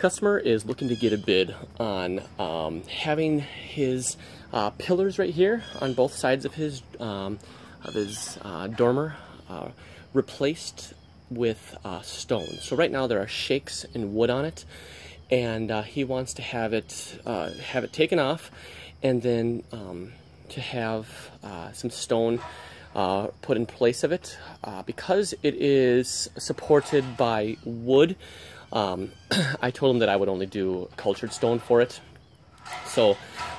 Customer is looking to get a bid on um, having his uh, pillars right here on both sides of his um, of his uh, dormer uh, replaced with uh, stone. So right now there are shakes and wood on it, and uh, he wants to have it uh, have it taken off, and then um, to have some stone uh, put in place of it. Uh, because it is supported by wood, um, I told him that I would only do cultured stone for it. So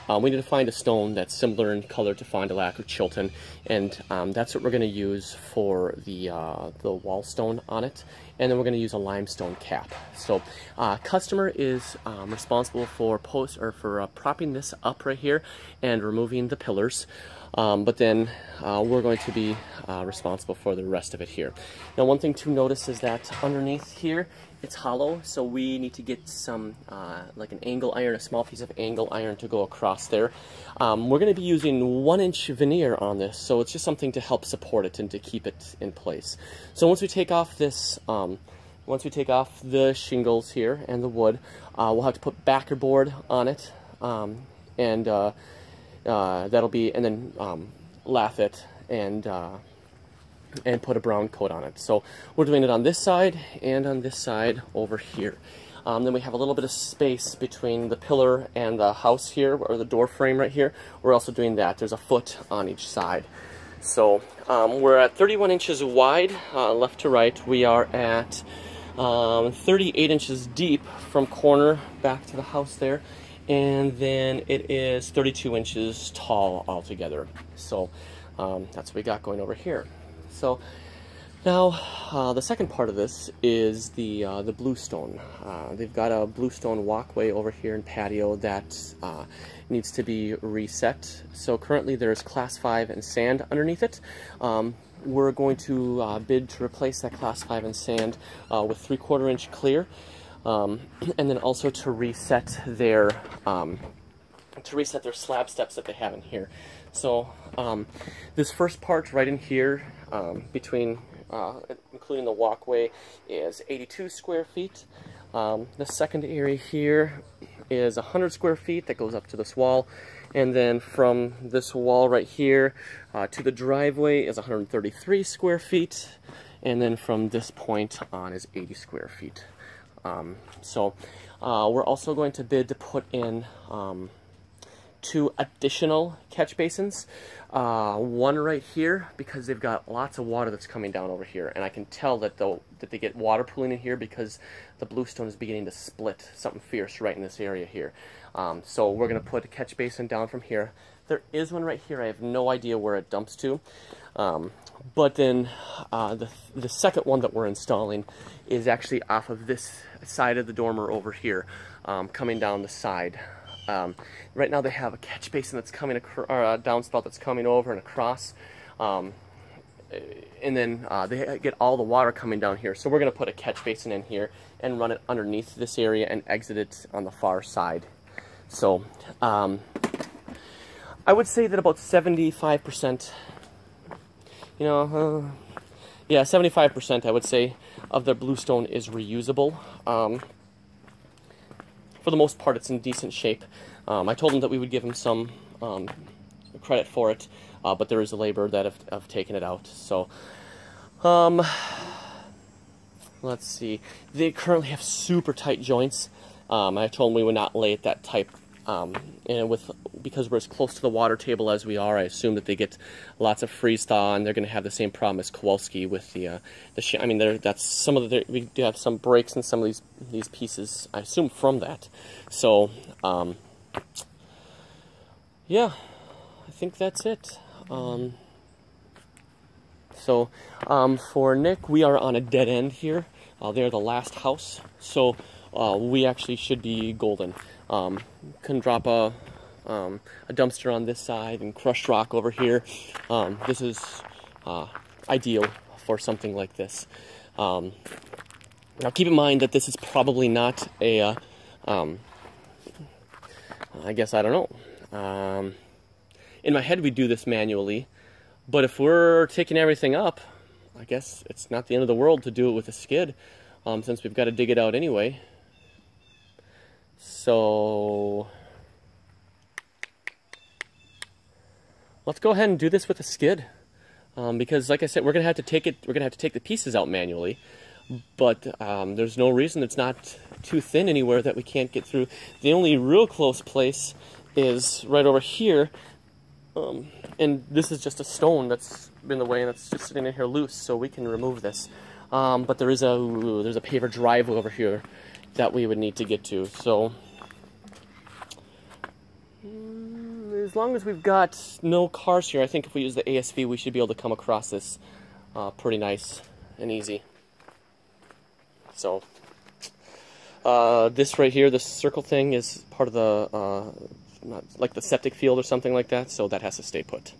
uh, we need to find a stone that's similar in color to Fond du Lac or Chilton, and um, that's what we're going to use for the, uh, the wall stone on it. And then we're going to use a limestone cap. So uh, customer is um, responsible for post or for uh, propping this up right here and removing the pillars. Um, but then uh, we're going to be uh, responsible for the rest of it here. Now one thing to notice is that underneath here it's hollow so we need to get some uh, like an angle iron, a small piece of angle iron to go across there. Um, we're going to be using one inch veneer on this so it's just something to help support it and to keep it in place. So once we take off this um, once we take off the shingles here and the wood, uh, we'll have to put backer board on it um, and uh, that'll be, and then um, lath it and uh, and put a brown coat on it. So we're doing it on this side and on this side over here. Um, then we have a little bit of space between the pillar and the house here, or the door frame right here. We're also doing that. There's a foot on each side. So um, we're at 31 inches wide, uh, left to right. We are at um, 38 inches deep from corner back to the house there and then it is 32 inches tall altogether. So um, that's what we got going over here. So now uh, the second part of this is the uh, the bluestone. Uh, they've got a bluestone walkway over here in patio that uh, needs to be reset. So currently there's class 5 and sand underneath it. Um, we're going to uh, bid to replace that class 5 and sand uh, with 3 quarter inch clear um, and then also to reset their um, to reset their slab steps that they have in here. So um, this first part right in here, um, between uh, including the walkway, is 82 square feet. Um, the second area here is 100 square feet that goes up to this wall. And then from this wall right here uh, to the driveway is 133 square feet. And then from this point on is 80 square feet. Um, so uh, we're also going to bid to put in um, two additional catch basins. Uh, one right here because they've got lots of water that's coming down over here, and I can tell that that they get water pooling in here because the bluestone is beginning to split something fierce right in this area here. Um, so we're going to put a catch basin down from here. There is one right here. I have no idea where it dumps to. Um, but then uh, the, the second one that we're installing is actually off of this side of the dormer over here, um, coming down the side. Um, right now they have a catch basin that's coming, or a downspout that's coming over and across. Um, and then uh, they get all the water coming down here. So we're going to put a catch basin in here and run it underneath this area and exit it on the far side. So um, I would say that about 75% you know, uh, yeah, 75% I would say of the bluestone is reusable. Um, for the most part, it's in decent shape. Um, I told him that we would give him some um, credit for it, uh, but there is a labor that have, have taken it out. So, um, let's see. They currently have super tight joints. Um, I told him we would not lay it that tight um, and with because we're as close to the water table as we are, I assume that they get lots of freeze thaw, and they're going to have the same problem as Kowalski with the uh, the. I mean, that's some of the we do have some breaks in some of these these pieces. I assume from that. So, um, yeah, I think that's it. Um, so, um, for Nick, we are on a dead end here. Uh, they're the last house, so uh, we actually should be golden. Um, can drop a, um, a dumpster on this side and crushed rock over here. Um, this is uh, ideal for something like this. Um, now keep in mind that this is probably not a, uh, um, I guess I don't know. Um, in my head we do this manually, but if we're taking everything up, I guess it's not the end of the world to do it with a skid, since we've got to dig it out anyway. So let's go ahead and do this with a skid. Um, because like I said, we're gonna have to take it. We're gonna have to take the pieces out manually, but um, there's no reason it's not too thin anywhere that we can't get through. The only real close place is right over here, um, and this is just a stone that's been the way and that's just sitting in here loose, so we can remove this. Um, but there is a there's a paver driveway over here that we would need to get to. So mm, as long as we've got no cars here, I think if we use the ASV, we should be able to come across this uh, pretty nice and easy. So uh, this right here, this circle thing, is part of the uh, like the septic field or something like that, so that has to stay put.